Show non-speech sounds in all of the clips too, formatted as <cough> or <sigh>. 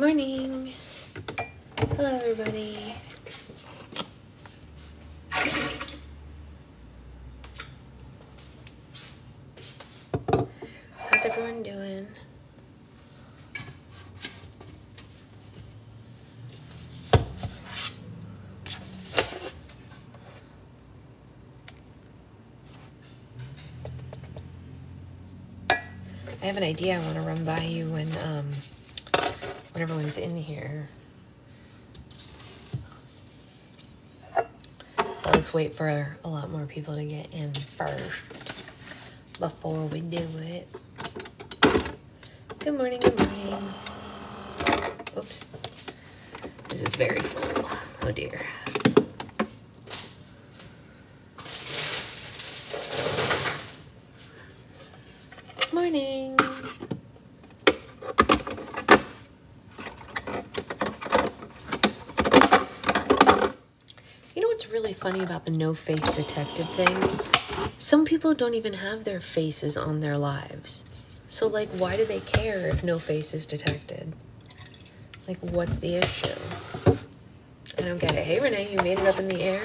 Morning. Hello, everybody. How's everyone doing? I have an idea I want to run by you when um when everyone's in here. So let's wait for a lot more people to get in first before we do it. Good morning, good morning. Oops. This is very full. Oh dear. Morning. You know what's really funny about the no face detected thing? Some people don't even have their faces on their lives. So, like, why do they care if no face is detected? Like, what's the issue? I don't get it. Hey, Renee, you made it up in the air?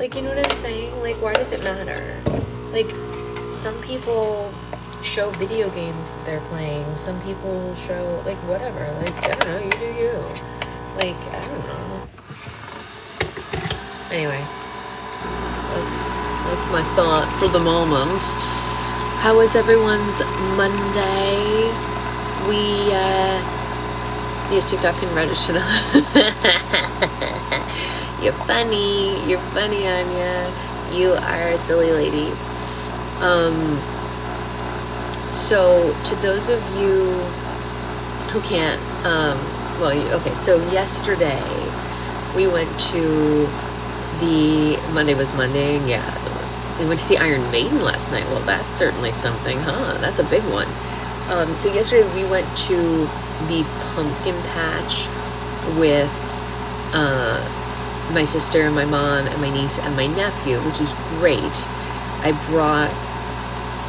Like, you know what I'm saying? Like, why does it matter? Like, some people show video games that they're playing. Some people show, like, whatever. Like, I don't know, you do you. Like, I don't know. Anyway, that's, that's my thought for the moment. How was everyone's Monday? We, uh, use TikTok and register them. <laughs> You're funny. You're funny, Anya. You are a silly lady. Um, so, to those of you who can't, um, well, okay, so yesterday we went to the, Monday was Monday, yeah, we went to see Iron Maiden last night. Well, that's certainly something, huh? That's a big one. Um, so, yesterday we went to the pumpkin patch with, uh, my sister and my mom and my niece and my nephew, which is great. I brought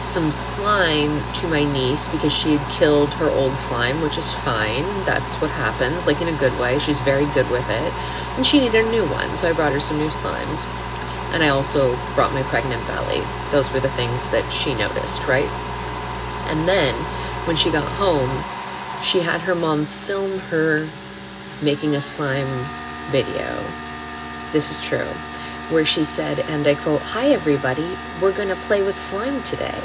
some slime to my niece because she had killed her old slime, which is fine. That's what happens, like in a good way. She's very good with it. And she needed a new one, so I brought her some new slimes. And I also brought my pregnant belly. Those were the things that she noticed, right? And then when she got home, she had her mom film her making a slime video. This is true where she said, and I quote, Hi everybody, we're to play with slime today.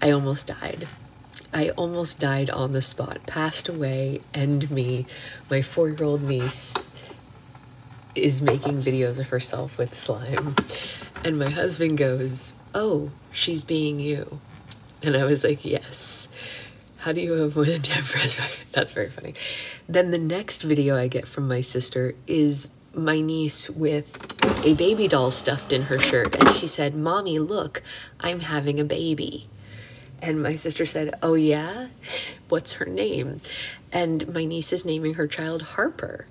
I almost died. I almost died on the spot, passed away, and me, my four year old niece, is making videos of herself with slime. And my husband goes, Oh, she's being you. And I was like, Yes. How do you have more than 10 friends? <laughs> That's very funny. Then the next video I get from my sister is my niece with a baby doll stuffed in her shirt. And she said, Mommy, look, I'm having a baby. And my sister said, Oh, yeah? What's her name? And my niece is naming her child Harper,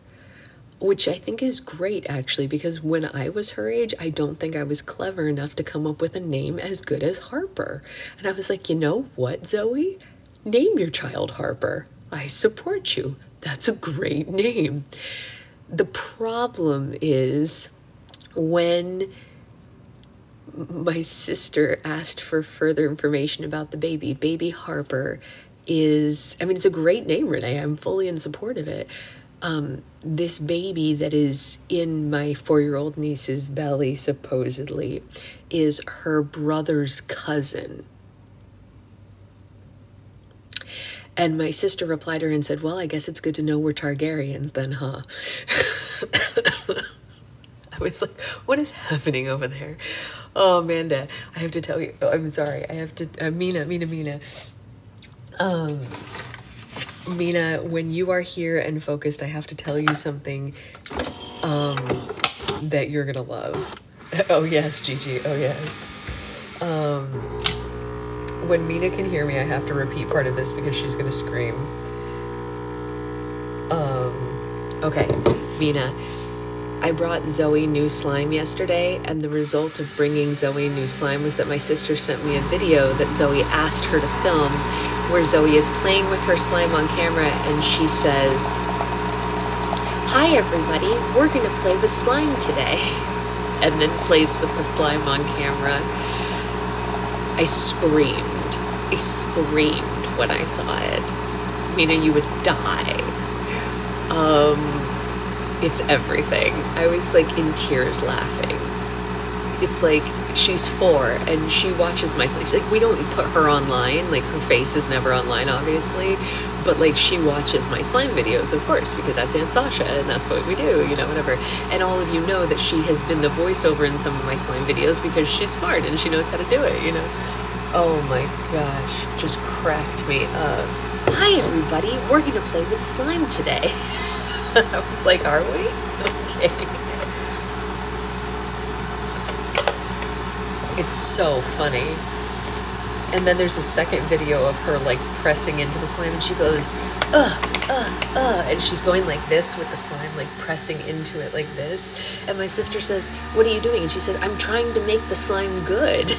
which I think is great actually, because when I was her age, I don't think I was clever enough to come up with a name as good as Harper. And I was like, You know what, Zoe? Name your child Harper. I support you. That's a great name. The problem is when my sister asked for further information about the baby, baby Harper is, I mean, it's a great name, Renee. I'm fully in support of it. Um, this baby that is in my four year old niece's belly, supposedly, is her brother's cousin. And my sister replied her and said, Well, I guess it's good to know we're Targaryens then, huh? <laughs> Was like, What is happening over there? Oh, Amanda, I have to tell you. Oh, I'm sorry. I have to. Uh, Mina, Mina, Mina. Um, Mina, when you are here and focused, I have to tell you something um, that you're going to love. <laughs> Oh, yes, Gigi. Oh, yes. Um, when Mina can hear me, I have to repeat part of this because she's gonna scream. Um, okay, Mina, I brought Zoe new slime yesterday, and the result of bringing Zoe new slime was that my sister sent me a video that Zoe asked her to film where Zoe is playing with her slime on camera and she says, Hi everybody, we're gonna play with slime today. <laughs> And then plays with the slime on camera. I screamed. I screamed when I saw it. Mina, you would die. Um, it's everything. I was like in tears laughing. It's like she's four and she watches my slime like we don't put her online like her face is never online obviously but like she watches my slime videos of course because that's aunt sasha and that's what we do you know whatever. And all of you know that she has been the voiceover in some of my slime videos because she's smart and she knows how to do it you know. Oh my gosh just cracked me up. Hi everybody. We're gonna play with slime today <laughs> <laughs> i was like are we okay It's so funny. And then there's a second video of her like pressing into the slime and she goes, uh, uh, uh, and she's going like this with the slime, like pressing into it like this. And my sister says, What are you doing? And she said, I'm trying to make the slime good. <laughs>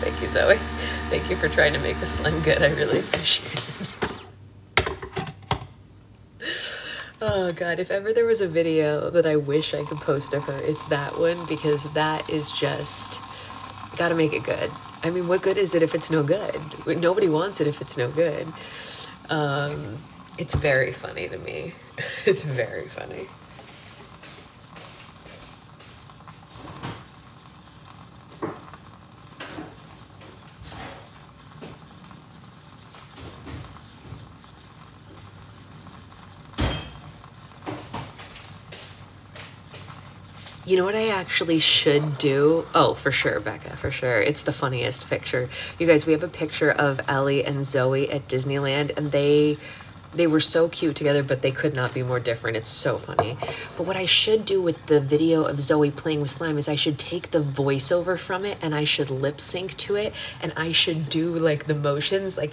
Thank you, Zoe. Thank you for trying to make the slime good. I really appreciate it. Oh god, if ever there was a video that I wish I could post of her, it's that one because that is just gotta make it good. I mean, what good is it if it's no good? Nobody wants it if it's no good. Um, it's very funny to me. <laughs> it's very funny. You know what I actually should do? Oh, for sure, Becca, for sure. It's the funniest picture. You guys, we have a picture of Ellie and Zoe at Disneyland, and they they were so cute together, but they could not be more different. It's so funny. But what I should do with the video of Zoe playing with slime is I should take the voiceover from it and I should lip sync to it and I should do like the motions like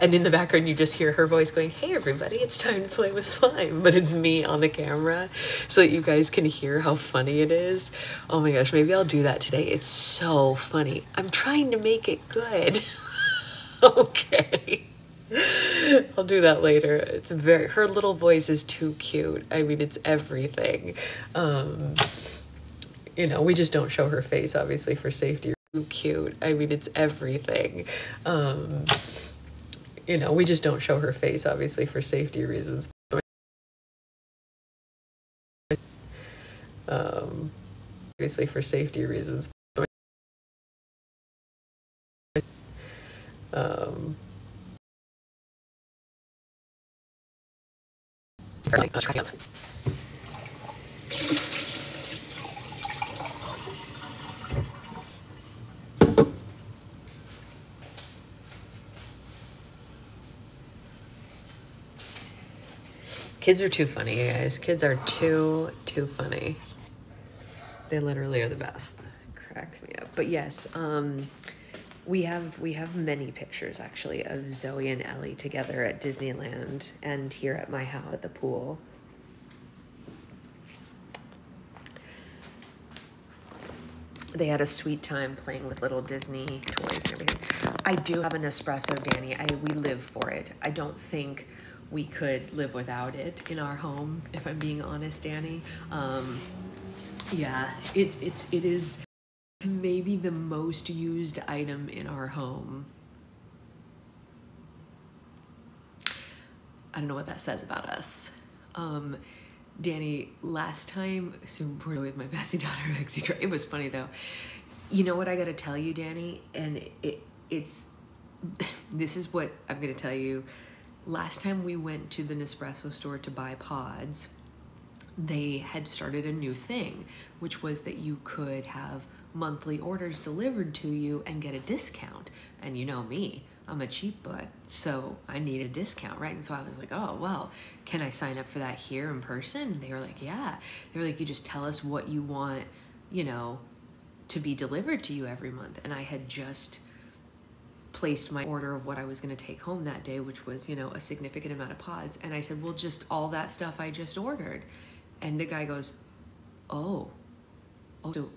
and in the background you just hear her voice going hey everybody it's time to play with slime but it's me on the camera so that you guys can hear how funny it is oh my gosh maybe i'll do that today it's so funny i'm trying to make it good <laughs> okay I'll do that later. It's very her little voice is too cute. I mean, it's everything. Um, you know, we just don't show her face obviously for safety. Too cute. I mean, it's everything. Um, you know, we just don't show her face, obviously, for safety reasons. Um, obviously, for safety reasons. Um, Kids are too funny, you guys. Kids are too, too funny. They literally are the best. Cracks me up. But yes, um, we have we have many pictures actually of Zoe and Ellie together at Disneyland and here at my house at the pool. They had a sweet time playing with little Disney toys and everything. I do have an espresso, Danny. I we live for it. I don't think we could live without it in our home, if I'm being honest, Danny. Um, yeah, it, it's, it is maybe the most used item in our home. I don't know what that says about us. Um, Danny, last time, so with my <laughs> Bessie daughter, Lexi, it was funny though. You know what I gotta tell you, Danny? And it, it's, <laughs> this is what I'm gonna tell you last time we went to the Nespresso store to buy pods, they had started a new thing, which was that you could have monthly orders delivered to you and get a discount. And you know me, I'm a cheap butt, so I need a discount, right? And so I was like, oh, well, can I sign up for that here in person? And they were like, yeah. They were like, you just tell us what you want, you know, to be delivered to you every month. And I had just placed my order of what I was going to take home that day, which was, you know, a significant amount of pods. And I said, well, just all that stuff I just ordered. And the guy goes, oh, oh, so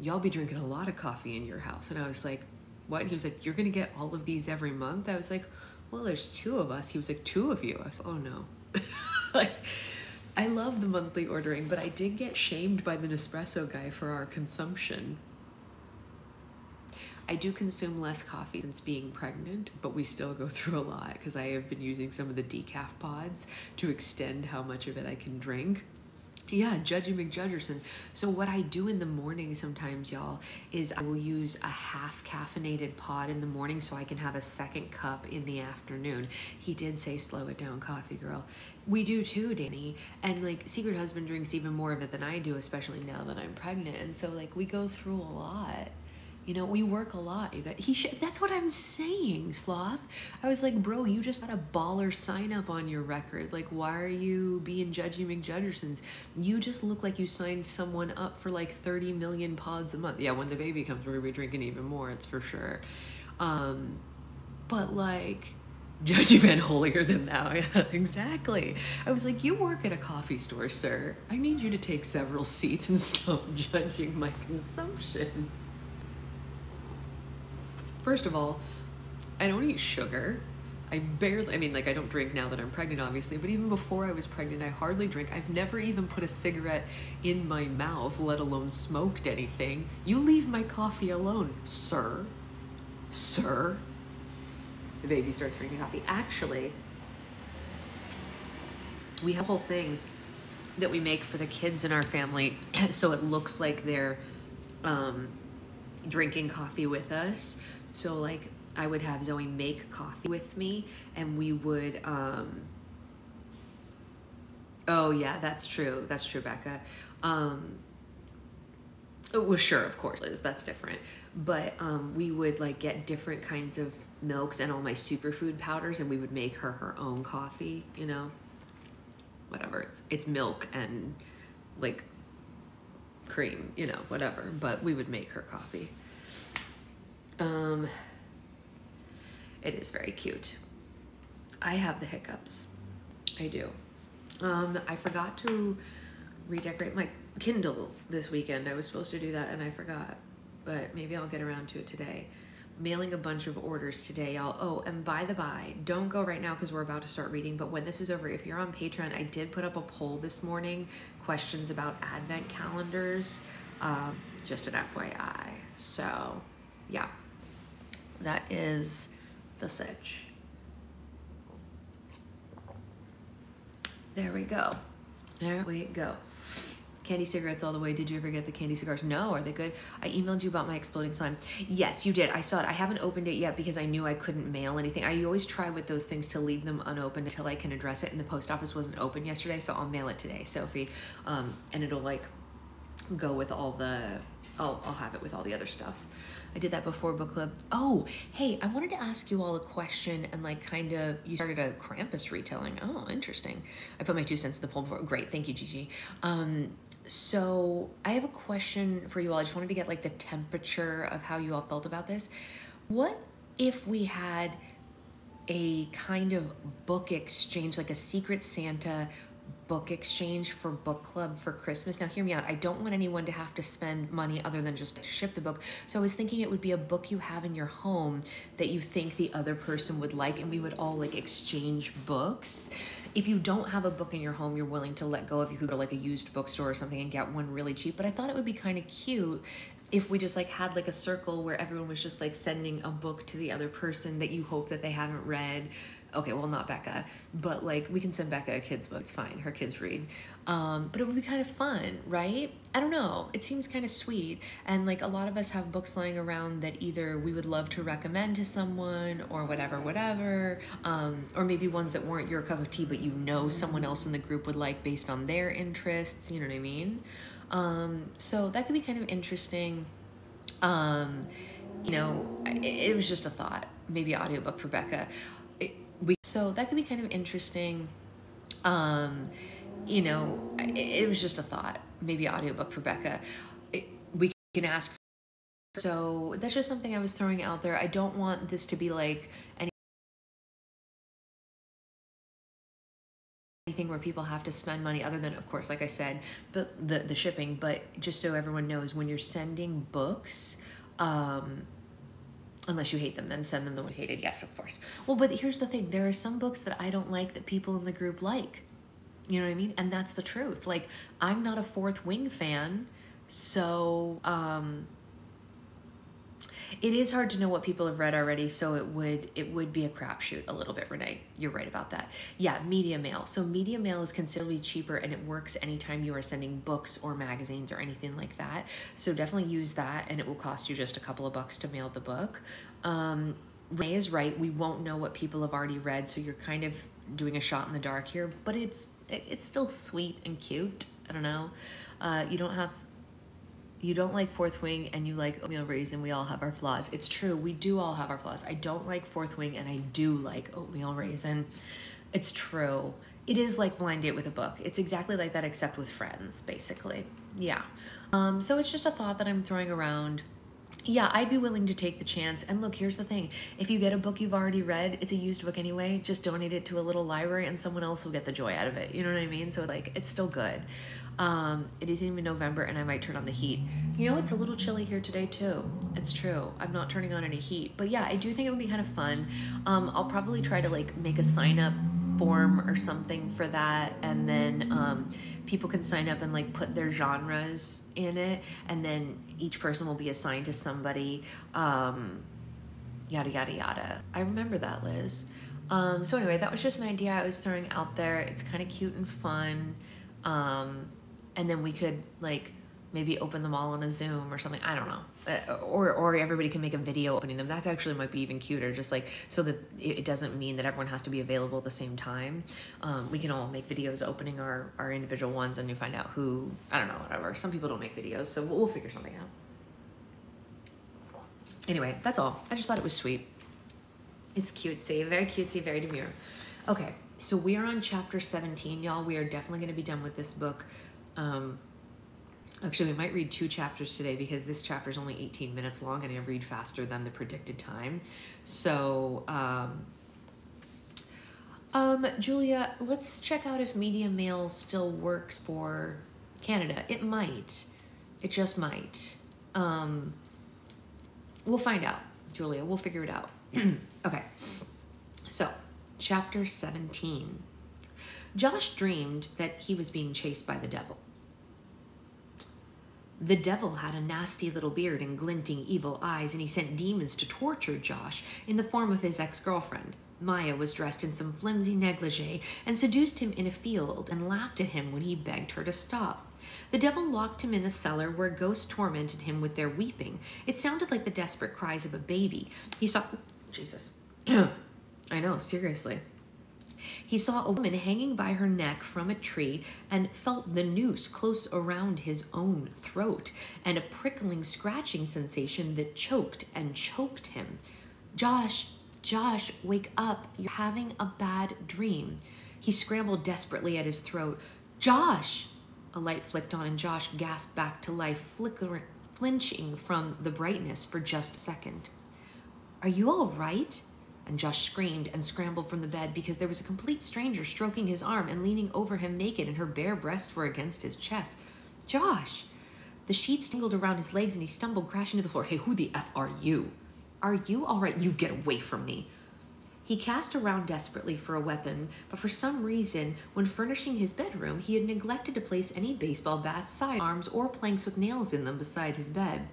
y'all be drinking a lot of coffee in your house. And I was like, what? And he was like, you're going to get all of these every month? I was like, well, there's two of us. He was like, two of you. I was like, oh no. <laughs> like, I love the monthly ordering, but I did get shamed by the Nespresso guy for our consumption. I do consume less coffee since being pregnant, but we still go <laughs> through a lot because I have been using some of the decaf pods to extend how much of it I can drink. Yeah, Judgy McJudgerson. So what I do in the morning sometimes, y'all, is I will use a half caffeinated pod in the morning so I can have a second cup in the afternoon. He did say slow it down, coffee girl. We do too, Danny. And like Secret Husband drinks even more of it than I do, especially now that I'm pregnant. And so like we go through a lot. You know, we work a lot. You got he that's what I'm saying, Sloth. I was like, bro, you just got a baller sign up on your record. Like, why are you being Judgy McJudgersons? You just look like you signed someone up for like 30 million pods a month. Yeah, when the baby comes, we're gonna be drinking even more, it's for sure. Um, but like <laughs> Judgy Van holier than thou. <laughs> Yeah, exactly. I was like, you work at a coffee store, sir. I need you to take several seats and stop <laughs> judging my consumption. First of all, I don't eat sugar. I barely, I mean, like, I don't drink now that I'm pregnant, obviously, but even before I was pregnant, I hardly drink. I've never even put a cigarette in my mouth, let alone smoked anything. You leave my coffee alone, sir. Sir. The baby starts drinking coffee. Actually, we have a whole thing that we make for the kids in our family <clears throat> so it looks like they're um, drinking coffee with us so like I would have Zoe make coffee with me and we would um Oh yeah, that's true. That's true, Becca. Um oh, well sure, of course, Liz, that's different. But um we would like get different kinds of milks and all my superfood powders and we would make her her own coffee, you know. Whatever. It's it's milk and like cream, you know, whatever, but we would make her coffee. Um, it is very cute. I have the hiccups. I do. Um, I forgot to redecorate my Kindle this weekend. I was supposed to do that and I forgot, but maybe I'll get around to it today. Mailing a bunch of orders today, y'all. Oh, and by the by, don't go right now because we're about to start reading, but when this is over, if you're on Patreon, I did put up a poll this morning, questions about advent calendars, um, just an FYI. So, yeah that is the sitch. There we go. There we go. Candy cigarettes all the way. Did you ever get the candy cigars? No. Are they good? I emailed you about my exploding slime. Yes, you did. I saw it. I haven't opened it yet because I knew I couldn't mail anything. I always try with those things to leave them unopened until I can address it. And the post office wasn't open yesterday, so I'll mail it today, Sophie. Um, and it'll like go with all the. I'll I'll have it with all the other stuff. I did that before book club. Oh, hey, I wanted to ask you all a question and like kind of, you started a Krampus retelling. Oh, interesting. I put my two cents in the poll before. Great, thank you, Gigi. Um, so I have a question for you all. I just wanted to get like the temperature of how you all felt about this. What if we had a kind of book exchange, like a Secret Santa book exchange for book club for Christmas. Now, hear me out. I don't want anyone to have to spend money other than just ship the book. So I was thinking it would be a book you have in your home that you think the other person would like, and we would all like exchange books. If you don't have a book in your home you're willing to let go of, you could go to like a used bookstore or something and get one really cheap. But I thought it would be kind of cute if we just like had like a circle where everyone was just like sending a book to the other person that you hope that they haven't read okay, well, not Becca, but like we can send Becca a kid's book. It's fine. Her kids read. Um, but it would be kind of fun, right? I don't know. It seems kind of sweet. And like a lot of us have books lying around that either we would love to recommend to someone or whatever, whatever. Um, or maybe ones that weren't your cup of tea, but you know someone else in the group would like based on their interests. You know what I mean? Um, so that could be kind of interesting. Um, you know, it, it was just a thought. Maybe audiobook for Becca we so that could be kind of interesting. Um you know it, it was just a thought maybe audiobook for becca. It, we can ask So that's just something I was throwing out there. I don't want this to be like any anything where people have to spend money other than of course like I said, but the the shipping, but just so everyone knows when you're sending books um unless you hate them then send them the one hated. Yes of course. Well but here's the thing. There are some books that i don't like that people in the group like. You know what i mean? And that's the truth. Like i'm not a fourth wing fan so um it is hard to know what people have read already, so it would it would be a crapshoot a little bit, Renee. You're right about that. Yeah, media mail. So media mail is considerably cheaper and it works anytime you are sending books or magazines or anything like that. So definitely use that and it will cost you just a couple of bucks to mail the book. Um, Renee is right. We won't know what people have already read, so you're kind of doing a shot in the dark here, but it's it, it's still sweet and cute. I don't know. Uh, you don't have you don't like Fourth Wing and you like Oatmeal Raisin, we all have our flaws. It's true, we do all have our flaws. I don't like Fourth Wing and I do like Oatmeal Raisin. It's true. It is like blind date with a book. It's exactly like that except with friends, basically. Yeah. Um, so it's just a thought that I'm throwing around yeah, I'd be willing to take the chance. And look, here's the thing. If you get a book you've already read, it's a used book anyway, just donate it to a little library and someone else will get the joy out of it. You know what I mean? So like, it's still good. Um, it isn't even November and I might turn on the heat. You know, it's a little chilly here today too. It's true. I'm not turning on any heat, but yeah, I do think it would be kind of fun. Um, I'll probably try to like make a sign up form or something for that and then um, people can sign up and like put their genres in it and then each person will be assigned to somebody um, yada yada yada i remember that liz um, so anyway that was just an idea i was throwing out there it's kind of cute and fun um, and then we could like maybe open them all on a Zoom or something. I don't know. Uh, or, or everybody can make a video opening them. That actually might be even cuter, just like so that it doesn't mean that everyone has to be available at the same time. Um, we can all make videos opening our, our individual ones and you find out who, I don't know, whatever. Some people don't make videos, so we'll, we'll figure something out. Anyway, that's all. I just thought it was sweet. It's cutesy, very cutesy, very demure. Okay, so we are on chapter 17, y'all. We are definitely going to be done with this book. Um, Actually, we might read two chapters today because this chapter is only 18 minutes long and I read faster than the predicted time. So, um, um, Julia, let's check out if Media Mail still works for Canada. It might. It just might. Um, we'll find out, Julia. We'll figure it out. <clears throat> okay. So, chapter 17. Josh dreamed that he was being chased by the devil. The devil had a nasty little beard and glinting evil eyes, and he sent demons to torture Josh in the form of his ex girlfriend. Maya was dressed in some flimsy negligee and seduced him in a field and laughed at him when he begged her to stop. The devil locked him in a cellar where ghosts tormented him with their weeping. It sounded like the desperate cries of a baby. He saw. Jesus. <clears throat> I know, seriously. He saw a woman hanging by her neck from a tree and felt the noose close around his own throat and a prickling scratching sensation that choked and choked him. Josh, Josh, wake up. You're having a bad dream. He scrambled desperately at his throat. Josh! A light flicked on and Josh gasped back to life, flickering, flinching from the brightness for just a second. Are you all right? And Josh screamed and scrambled from the bed because there was a complete stranger stroking his arm and leaning over him naked, and her bare breasts were against his chest. Josh! The sheets tingled around his legs and he stumbled, crashing to the floor. Hey, who the F are you? Are you all right? You get away from me. He cast around desperately for a weapon, but for some reason, when furnishing his bedroom, he had neglected to place any baseball bats, sidearms, or planks with nails in them beside his bed.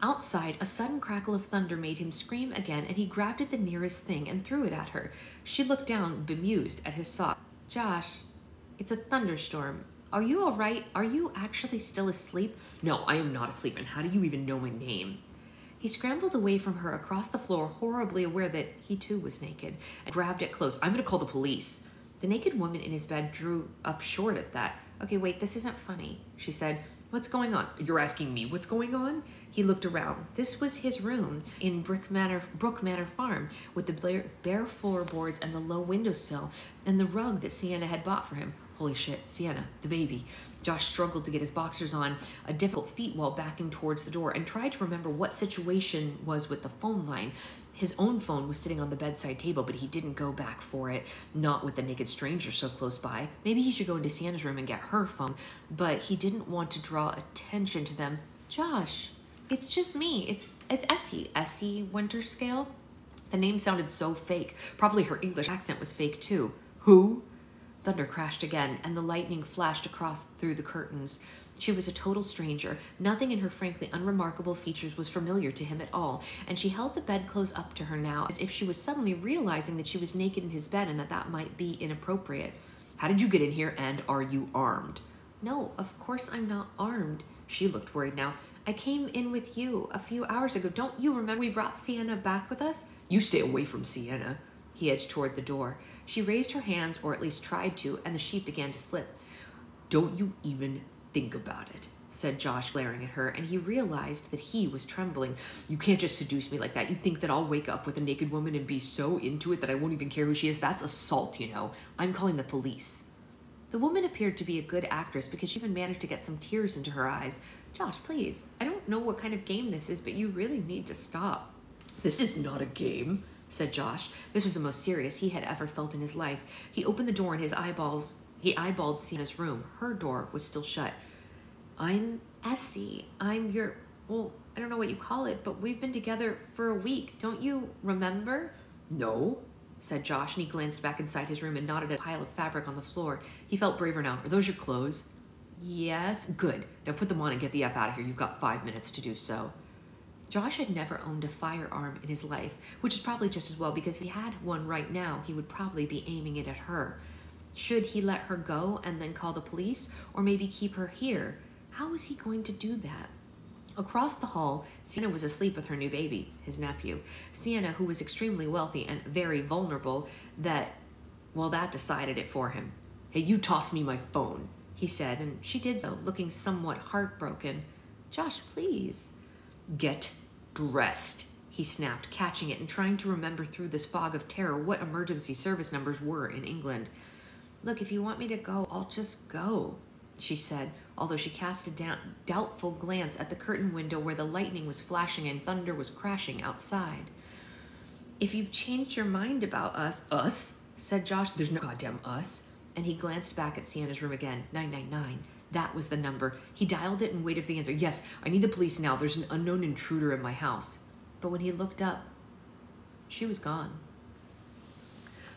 Outside, a sudden crackle of thunder made him scream again, and he grabbed at the nearest thing and threw it at her. She looked down, bemused, at his sock. Josh, it's a thunderstorm. Are you all right? Are you actually still asleep? No, I am not asleep, and how do you even know my name? He scrambled away from her across the floor, horribly aware that he too was naked, and grabbed it close. I'm gonna call the police. The naked woman in his bed drew up short at that. Okay, wait, this isn't funny, she said. What's going on? You're asking me what's going on? He looked around. This was his room in Brick Manor, Brook Manor Farm with the bare, bare floorboards and the low windowsill and the rug that Sienna had bought for him. Holy shit, Sienna, the baby. Josh struggled to get his boxers on, a difficult feat while backing towards the door, and tried to remember what situation was with the phone line. His own phone was sitting on the bedside table, but he didn't go back for it, not with the naked stranger so close by. Maybe he should go into Sienna's room and get her phone, but he didn't want to draw attention to them. Josh, it's just me. It's it's Essie. Essie Winterscale. The name sounded so fake. Probably her English accent was fake too. Who? Thunder crashed again, and the lightning flashed across through the curtains. She was a total stranger. Nothing in her frankly unremarkable features was familiar to him at all, and she held the bedclothes up to her now as if she was suddenly realizing that she was naked in his bed and that that might be inappropriate. How did you get in here, and are you armed? No, of course I'm not armed. She looked worried now. I came in with you a few hours ago. Don't you remember we brought Sienna back with us? You stay away from Sienna. He edged toward the door. She raised her hands, or at least tried to, and the sheet began to slip. Don't you even think about it, said Josh, glaring at her, and he realized that he was trembling. You can't just seduce me like that. You think that I'll wake up with a naked woman and be so into it that I won't even care who she is? That's assault, you know. I'm calling the police. The woman appeared to be a good actress because she even managed to get some tears into her eyes. Josh, please, I don't know what kind of game this is, but you really need to stop. This is not a game, said Josh. This was the most serious he had ever felt in his life. He opened the door and his eyeballs he eyeballed Sienna's room. Her door was still shut. I'm Essie. I'm your well, I don't know what you call it, but we've been together for a week. Don't you remember? No, said Josh, and he glanced back inside his room and nodded at a pile of fabric on the floor. He felt braver now. Are those your clothes? Yes. Good. Now put them on and get the F out of here. You've got five minutes to do so. Josh had never owned a firearm in his life, which is probably just as well because if he had one right now, he would probably be aiming it at her. Should he let her go and then call the police, or maybe keep her here? How was he going to do that? Across the hall, Sienna was asleep with her new baby, his nephew. Sienna, who was extremely wealthy and very vulnerable, that, well, that decided it for him. Hey, you toss me my phone, he said, and she did so, looking somewhat heartbroken. Josh, please. Get dressed, he snapped, catching it and trying to remember through this fog of terror what emergency service numbers were in England. Look, if you want me to go, I'll just go, she said, although she cast a da- doubtful glance at the curtain window where the lightning was flashing and thunder was crashing outside. If you've changed your mind about us, us, said Josh, there's no goddamn us. And he glanced back at Sienna's room again, 999. That was the number. He dialed it and waited for the answer. Yes, I need the police now. There's an unknown intruder in my house. But when he looked up, she was gone.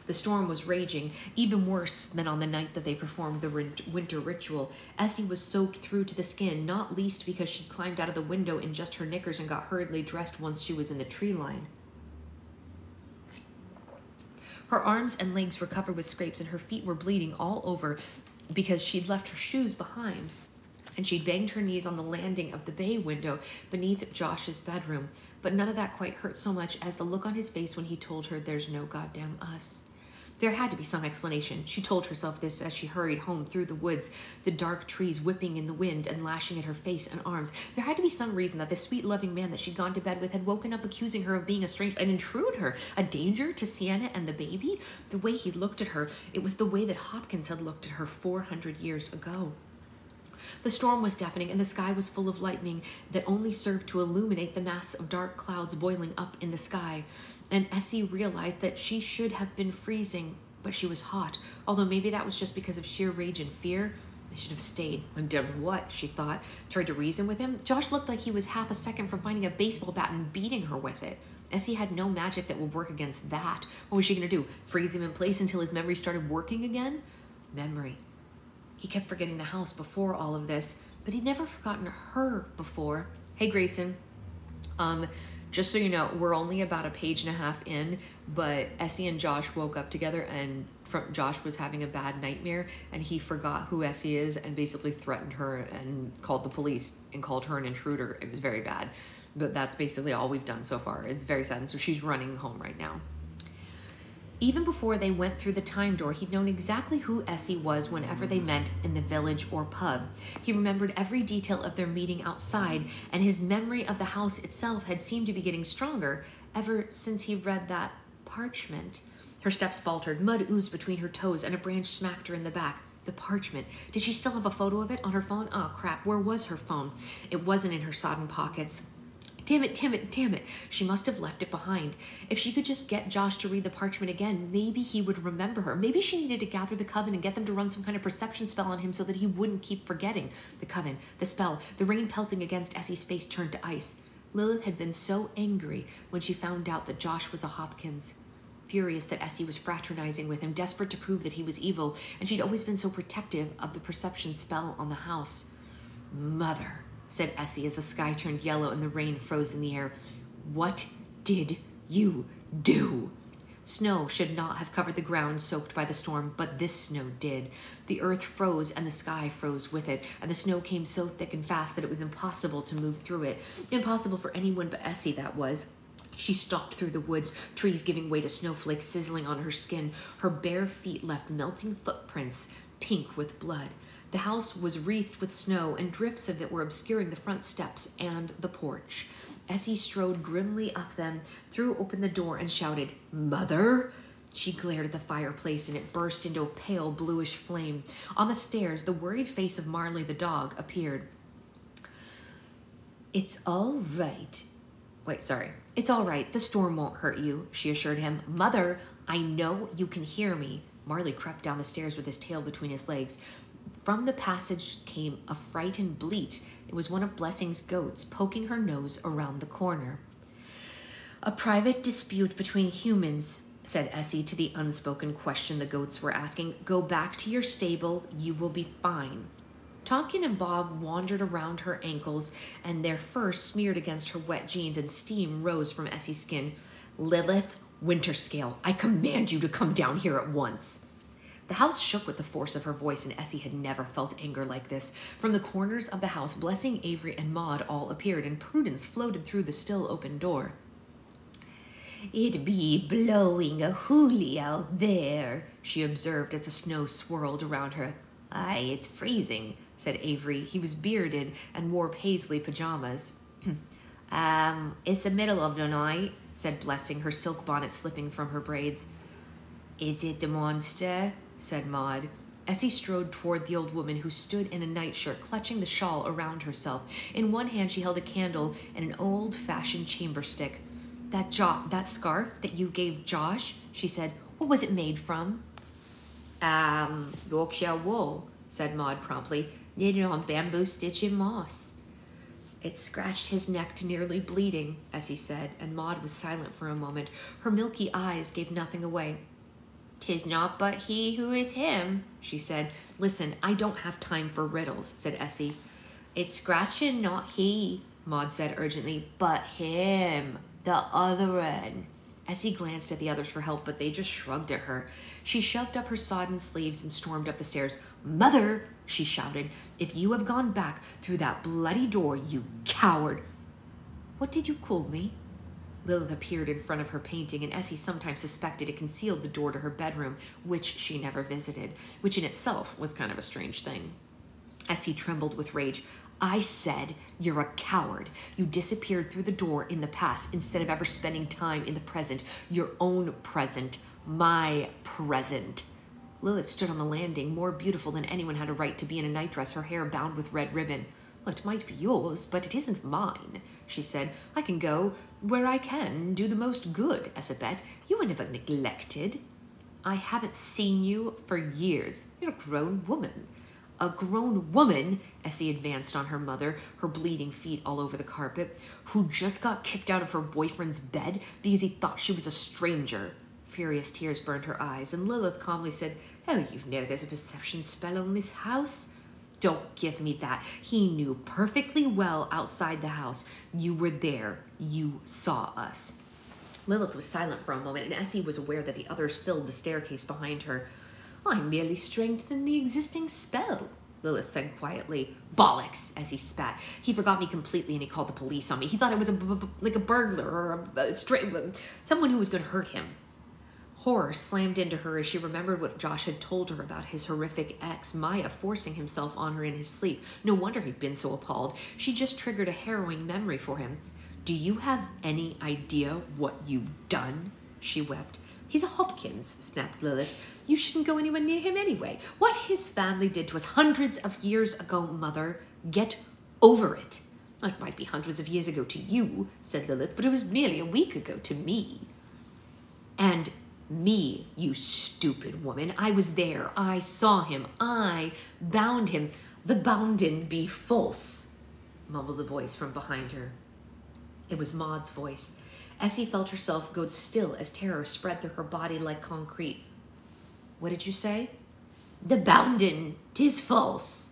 The storm was raging, even worse than on the night that they performed the winter ritual. Essie was soaked through to the skin, not least because she climbed out of the window in just her knickers and got hurriedly dressed once she was in the tree line. Her arms and legs were covered with scrapes, and her feet were bleeding all over because she'd left her shoes behind. And she'd banged her knees on the landing of the bay window beneath Josh's bedroom. But none of that quite hurt so much as the look on his face when he told her there's no goddamn us. There had to be some explanation. She told herself this as she hurried home through the woods, the dark trees whipping in the wind and lashing at her face and arms. There had to be some reason that the sweet, loving man that she'd gone to bed with had woken up accusing her of being a stranger, an intruder, her a danger to Sienna and the baby. The way he looked at her, it was the way that Hopkins had looked at her 400 years ago. The storm was deafening, and the sky was full of lightning that only served to illuminate the mass of dark clouds boiling up in the sky and Essie realized that she should have been freezing, but she was hot. Although maybe that was just because of sheer rage and fear. I should have stayed. And Undone what? She thought. Tried to reason with him. Josh looked like he was half a second from finding a baseball bat and beating her with it. Essie had no magic that would work against that. What was she going to do? Freeze him in place until his memory started working again? Memory. He kept forgetting the house before all of this, but he'd never forgotten her before. Hey, Grayson. Um, just so you know, we're only about a page and a half in, but Essie and Josh woke up together and from, Josh was having a bad nightmare and he forgot who Essie is and basically threatened her and called the police and called her an intruder. It was very bad. But that's basically all we've done so far. It's very sad. And so she's running home right now. Even before they went through the time door, he'd known exactly who Essie was whenever they met in the village or pub. He remembered every detail of their meeting outside, and his memory of the house itself had seemed to be getting stronger ever since he read that parchment. Her steps faltered, mud oozed between her toes, and a branch smacked her in the back. The parchment. Did she still have a photo of it on her phone? Oh, crap. Where was her phone? It wasn't in her sodden pockets. Damn it, damn it, damn it. She must have left it behind. If she could just get Josh to read the parchment again, maybe he would remember her. Maybe she needed to gather the coven and get them to run some kind of perception spell on him so that he wouldn't keep forgetting. The coven, the spell, the rain pelting against Essie's face turned to ice. Lilith had been so angry when she found out that Josh was a Hopkins furious that Essie was fraternizing with him, desperate to prove that he was evil, and she'd always been so protective of the perception spell on the house. Mother, said Essie as the sky turned yellow and the rain froze in the air, what did you do? Snow should not have covered the ground soaked by the storm, but this snow did. The earth froze and the sky froze with it, and the snow came so thick and fast that it was impossible to move through it. Impossible for anyone but Essie, that was. She stalked through the woods, trees giving way to snowflakes sizzling on her skin. Her bare feet left melting footprints, pink with blood. The house was wreathed with snow, and drifts of it were obscuring the front steps and the porch. Essie strode grimly up them, threw open the door, and shouted, Mother! She glared at the fireplace and it burst into a pale bluish flame. On the stairs, the worried face of Marley the dog appeared. It's all right. Wait, sorry. It's all right. The storm won't hurt you, she assured him. Mother, I know you can hear me. Marley crept down the stairs with his tail between his legs. From the passage came a frightened bleat. It was one of Blessing's goats poking her nose around the corner. A private dispute between humans, said Essie to the unspoken question the goats were asking. Go back to your stable. You will be fine. Tonkin and Bob wandered around her ankles, and their fur smeared against her wet jeans, and steam rose from Essie's skin. Lilith Winterscale, I command you to come down here at once. The house shook with the force of her voice, and Essie had never felt anger like this. From the corners of the house, Blessing, Avery, and Maud all appeared, and Prudence floated through the still open door. It be blowing a hooly out there, she observed as the snow swirled around her. Aye, it's freezing, said Avery. He was bearded and wore paisley pajamas. <clears throat> um, it's the middle of the night, said Blessing, her silk bonnet slipping from her braids. Is it the monster? Said Maud. Essie strode toward the old woman who stood in a nightshirt, clutching the shawl around herself. In one hand, she held a candle and an old fashioned chamber stick. That, jo- that scarf that you gave Josh, she said, what was it made from? Um, Yorkshire wool, said Maud promptly, knitted on bamboo stitch and moss. It scratched his neck to nearly bleeding, as he said, and Maud was silent for a moment. Her milky eyes gave nothing away. Tis not but he who is him, she said. Listen, I don't have time for riddles, said Essie. It's scratching, not he, Maud said urgently, but him, the other one. Essie glanced at the others for help, but they just shrugged at her. She shoved up her sodden sleeves and stormed up the stairs. Mother, she shouted, if you have gone back through that bloody door, you coward. What did you call me? Lilith appeared in front of her painting, and Essie sometimes suspected it concealed the door to her bedroom, which she never visited, which in itself was kind of a strange thing. Essie trembled with rage. I said you're a coward. You disappeared through the door in the past instead of ever spending time in the present, your own present, my present. Lilith stood on the landing, more beautiful than anyone had a right to be in a nightdress, her hair bound with red ribbon. Well, it might be yours, but it isn't mine, she said. I can go where I can do the most good, Esabet. You were never neglected. I haven't seen you for years. You're a grown woman. A grown woman, Essie advanced on her mother, her bleeding feet all over the carpet, who just got kicked out of her boyfriend's bed because he thought she was a stranger. Furious tears burned her eyes, and Lilith calmly said, Oh, you know there's a perception spell on this house. Don't give me that. He knew perfectly well outside the house. You were there. You saw us. Lilith was silent for a moment, and Essie was aware that the others filled the staircase behind her. I merely strengthened the existing spell, Lilith said quietly. Bollocks, Essie spat. He forgot me completely and he called the police on me. He thought I was a, like a burglar or a, a someone who was going to hurt him. Horror slammed into her as she remembered what Josh had told her about his horrific ex, Maya, forcing himself on her in his sleep. No wonder he'd been so appalled. She just triggered a harrowing memory for him. Do you have any idea what you've done? She wept. He's a Hopkins, snapped Lilith. You shouldn't go anywhere near him anyway. What his family did to us hundreds of years ago, Mother. Get over it. It might be hundreds of years ago to you, said Lilith, but it was merely a week ago to me. And me, you stupid woman. I was there. I saw him. I bound him. The bounden be false, mumbled a voice from behind her. It was Maud's voice. Essie felt herself go still as terror spread through her body like concrete. What did you say? The bounden, tis false.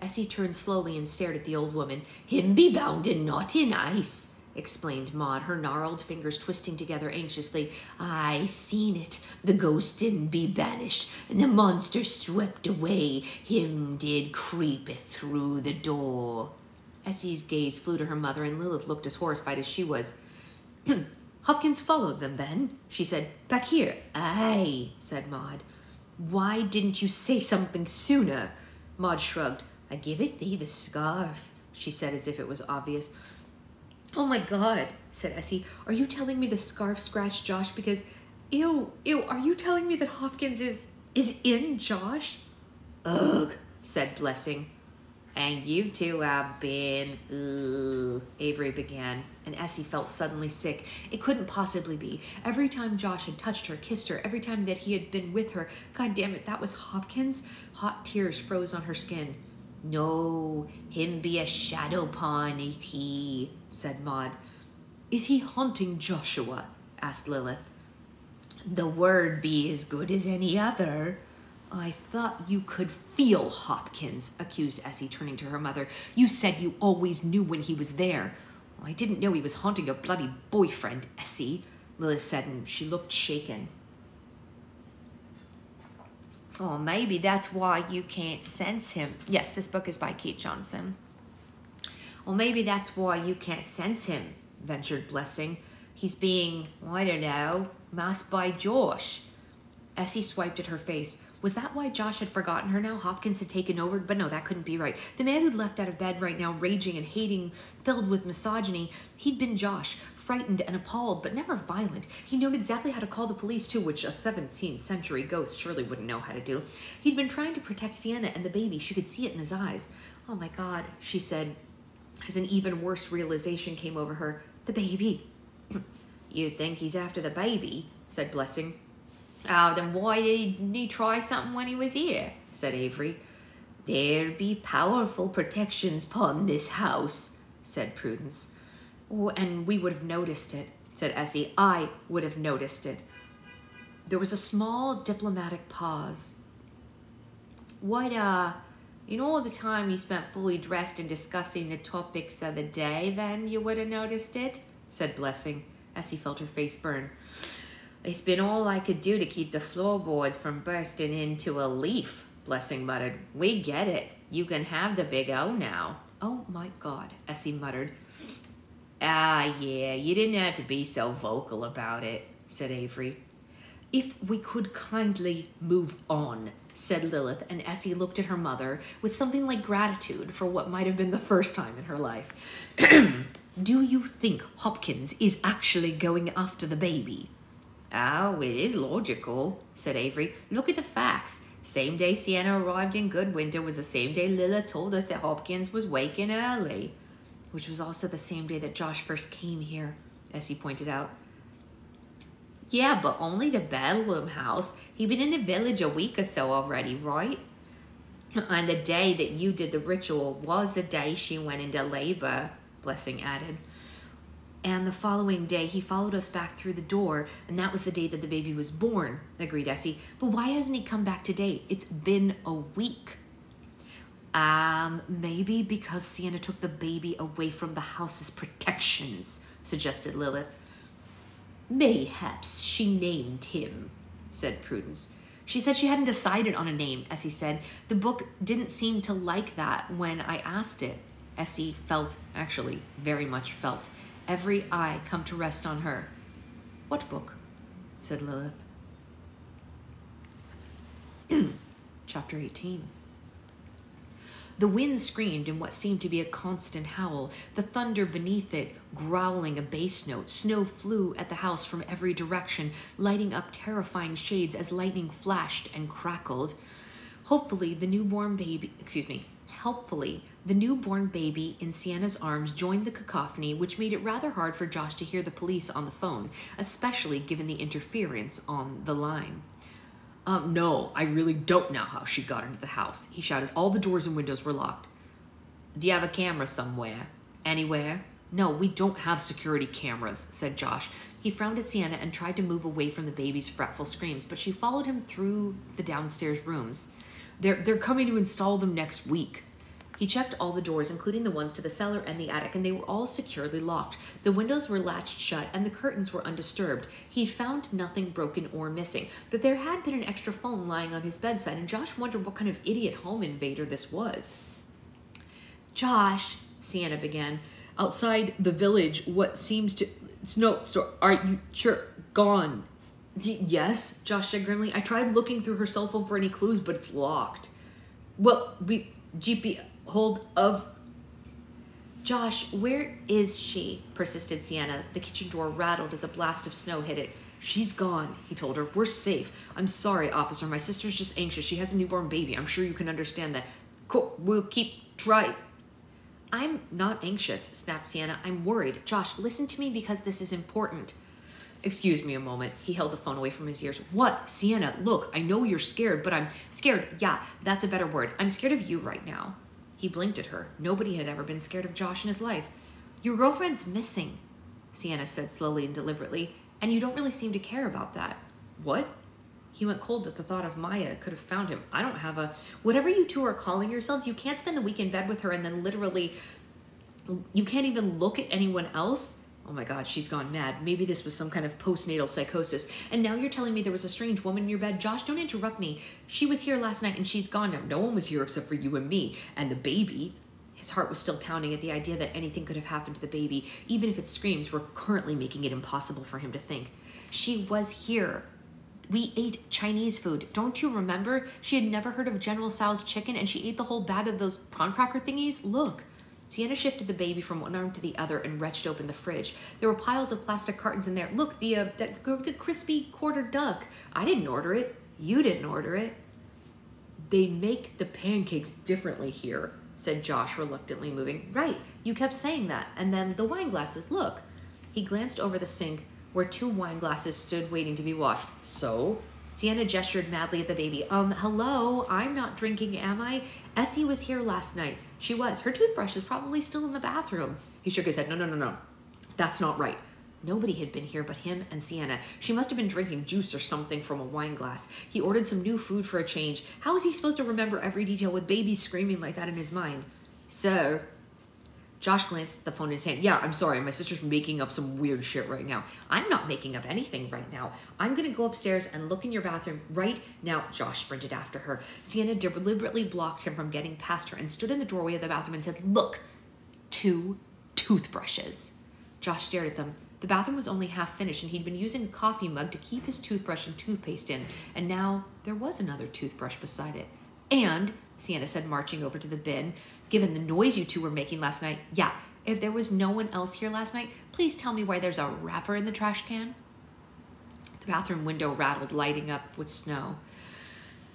Essie turned slowly and stared at the old woman. Him be bounden, not in ice, explained Maud, her gnarled fingers twisting together anxiously. I seen it. The ghost didn't be banished, and the monster swept away. Him did creepeth through the door. Essie's gaze flew to her mother, and Lilith looked as horrified as she was. <clears throat> Hopkins followed them then, she said. Back here. Aye, said Maud. Why didn't you say something sooner? Maud shrugged. I give it thee the scarf, she said as if it was obvious. Oh my god, said Essie. Are you telling me the scarf scratched Josh because ew, ew, are you telling me that Hopkins is is in Josh? Ugh, said Blessing. And you two have been, ugh, Avery began, and Essie felt suddenly sick. It couldn't possibly be. Every time Josh had touched her, kissed her, every time that he had been with her, god damn it, that was Hopkins. Hot tears froze on her skin. No, him be a shadow pawn, is he, said Maud. Is he haunting Joshua? asked Lilith. The word be as good as any other, I thought you could feel Hopkins, accused Essie, turning to her mother. You said you always knew when he was there. I didn't know he was haunting your bloody boyfriend, Essie, Lilith said, and she looked shaken. Oh, maybe that's why you can't sense him. Yes, this book is by Kate Johnson. Well, maybe that's why you can't sense him, ventured Blessing. He's being, I don't know, masked by Josh. Essie swiped at her face. Was that why Josh had forgotten her now? Hopkins had taken over? But no, that couldn't be right. The man who'd left out of bed right now, raging and hating, filled with misogyny, he'd been Josh, frightened and appalled, but never violent. He knew exactly how to call the police too, which a 17th century ghost surely wouldn't know how to do. He'd been trying to protect Sienna and the baby. She could see it in his eyes. Oh my God, she said, as an even worse realization came over her. The baby. <laughs> you think he's after the baby, said Blessing. Oh, then why didn't he try something when he was here? said Avery. There be powerful protections upon this house, said Prudence. And we would have noticed it, said Essie. I would have noticed it. There was a small diplomatic pause. What, uh, in all the time you spent fully dressed and discussing the topics of the day, then you would have noticed it, said Blessing. as Essie felt her face burn. It's been all I could do to keep the floorboards from bursting into a leaf, Blessing muttered. We get it. You can have the big O now. Oh my God, Essie muttered. Ah, yeah, you didn't have to be so vocal about it, said Avery. If we could kindly move on, said Lilith, and Essie looked at her mother with something like gratitude for what might have been the first time in her life. <clears throat> Do you think Hopkins is actually going after the baby? Oh, it is logical, said Avery. Look at the facts. Same day Sienna arrived in Goodwinter was the same day Lilith told us that Hopkins was waking early. Which was also the same day that Josh first came here, Essie pointed out. Yeah, but only to Bedlam House. He'd been in the village a week or so already, right? And the day that you did the ritual was the day she went into labor, Blessing added. And the following day, he followed us back through the door, and that was the day that the baby was born, agreed Essie. But why hasn't he come back today? It's been a week. Um, maybe because Sienna took the baby away from the house's protections, suggested Lilith. Mayhaps she named him, said Prudence. She said she hadn't decided on a name, Essie said. The book didn't seem to like that when I asked it. Essie felt, actually, very much felt, every eye come to rest on her. What book? said Lilith. <clears throat> Chapter 18. The wind screamed in what seemed to be a constant howl, the thunder beneath it growling a bass note. Snow flew at the house from every direction, lighting up terrifying shades as lightning flashed and crackled. Hopefully, the newborn baby, excuse me, helpfully, the newborn baby in Sienna's arms joined the cacophony, which made it rather hard for Josh to hear the police on the phone, especially given the interference on the line. Um, no, I really don't know how she got into the house, he shouted. All the doors and windows were locked. Do you have a camera somewhere? Anywhere? No, we don't have security cameras, said Josh. He frowned at Sienna and tried to move away from the baby's fretful screams, but she followed him through the downstairs rooms. They're, they're coming to install them next week. He checked all the doors, including the ones to the cellar and the attic, and they were all securely locked. The windows were latched shut and the curtains were undisturbed. He found nothing broken or missing, but there had been an extra phone lying on his bedside, and Josh wondered what kind of idiot home invader this was. Josh, Sienna began, outside the village, what seems to. It's no store. Are you sure? Gone. Yes, Josh said grimly. I tried looking through her cell phone for any clues, but it's locked. Well, we. GP hold of. Josh, where is she? persisted Sienna. The kitchen door rattled as a blast of snow hit it. She's gone, he told her. We're safe. I'm sorry, officer. My sister's just anxious. She has a newborn baby. I'm sure you can understand that. Cool. We'll keep try. I'm not anxious, snapped Sienna. I'm worried. Josh, listen to me because this is important. Excuse me a moment. He held the phone away from his ears. What? Sienna, look, I know you're scared, but I'm scared. Yeah, that's a better word. I'm scared of you right now. He blinked at her. Nobody had ever been scared of Josh in his life. Your girlfriend's missing, Sienna said slowly and deliberately, and you don't really seem to care about that. What? He went cold at the thought of Maya could have found him. I don't have a. Whatever you two are calling yourselves, you can't spend the week in bed with her and then literally. You can't even look at anyone else. Oh my god, she's gone mad. Maybe this was some kind of postnatal psychosis. And now you're telling me there was a strange woman in your bed. Josh, don't interrupt me. She was here last night and she's gone now. No one was here except for you and me and the baby. His heart was still pounding at the idea that anything could have happened to the baby, even if its screams were currently making it impossible for him to think. She was here. We ate Chinese food. Don't you remember? She had never heard of General Tso's chicken and she ate the whole bag of those prawn cracker thingies. Look. Sienna shifted the baby from one arm to the other and wrenched open the fridge. There were piles of plastic cartons in there. Look, the uh, that, the crispy quarter duck. I didn't order it. You didn't order it. They make the pancakes differently here, said Josh, reluctantly moving. Right, you kept saying that. And then the wine glasses. Look. He glanced over the sink where two wine glasses stood waiting to be washed. So? Sienna gestured madly at the baby. Um, hello, I'm not drinking, am I? Essie was here last night. She was. Her toothbrush is probably still in the bathroom. He shook his head. No, no, no, no. That's not right. Nobody had been here but him and Sienna. She must have been drinking juice or something from a wine glass. He ordered some new food for a change. How was he supposed to remember every detail with babies screaming like that in his mind? So, Josh glanced at the phone in his hand. Yeah, I'm sorry. My sister's making up some weird shit right now. I'm not making up anything right now. I'm going to go upstairs and look in your bathroom right now. Josh sprinted after her. Sienna deliberately blocked him from getting past her and stood in the doorway of the bathroom and said, Look, two toothbrushes. Josh stared at them. The bathroom was only half finished, and he'd been using a coffee mug to keep his toothbrush and toothpaste in, and now there was another toothbrush beside it. And, Sienna said, marching over to the bin, given the noise you two were making last night, yeah, if there was no one else here last night, please tell me why there's a wrapper in the trash can. The bathroom window rattled, lighting up with snow.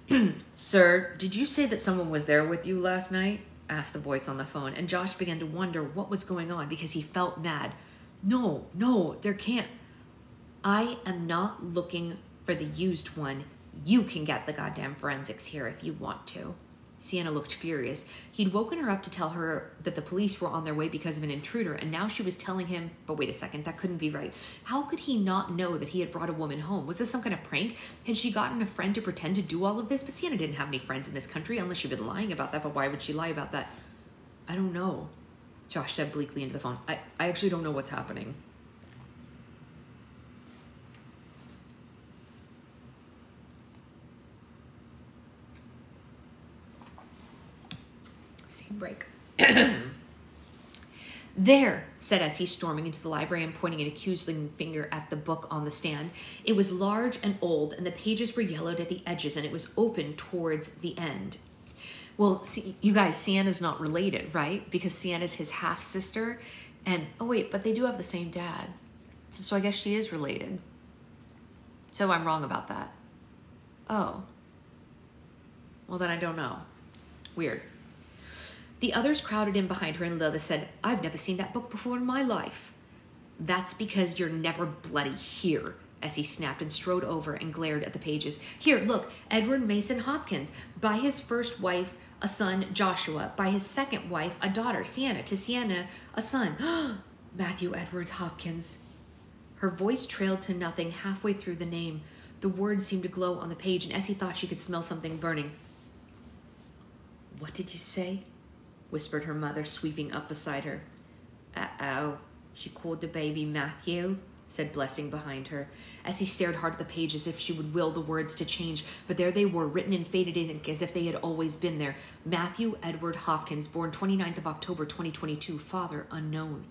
<clears throat> Sir, did you say that someone was there with you last night? asked the voice on the phone, and Josh began to wonder what was going on because he felt mad. No, no, there can't. I am not looking for the used one. You can get the goddamn forensics here if you want to. Sienna looked furious. He'd woken her up to tell her that the police were on their way because of an intruder, and now she was telling him, but wait a second, that couldn't be right. How could he not know that he had brought a woman home? Was this some kind of prank? Had she gotten a friend to pretend to do all of this? But Sienna didn't have any friends in this country unless she'd been lying about that, but why would she lie about that? I don't know. Josh said bleakly into the phone. I, I actually don't know what's happening. Break. <clears throat> There, said Essie, storming into the library and pointing an accusing finger at the book on the stand. It was large and old, and the pages were yellowed at the edges, and it was open towards the end. Well, see, you guys, Sienna's not related, right? Because Sienna's his half sister. And, oh, wait, but they do have the same dad. So I guess she is related. So I'm wrong about that. Oh. Well, then I don't know. Weird. The others crowded in behind her, and Lilith said, I've never seen that book before in my life. That's because you're never bloody here, Essie snapped and strode over and glared at the pages. Here, look, Edward Mason Hopkins. By his first wife, a son, Joshua. By his second wife, a daughter, Sienna. To Sienna, a son, <gasps> Matthew Edwards Hopkins. Her voice trailed to nothing halfway through the name. The words seemed to glow on the page, and Essie thought she could smell something burning. What did you say? Whispered her mother, sweeping up beside her. Uh-oh, she called the baby Matthew, said Blessing behind her. Essie stared hard at the page as if she would will the words to change, but there they were, written in faded ink as if they had always been there. Matthew Edward Hopkins, born 29th of October 2022, father unknown.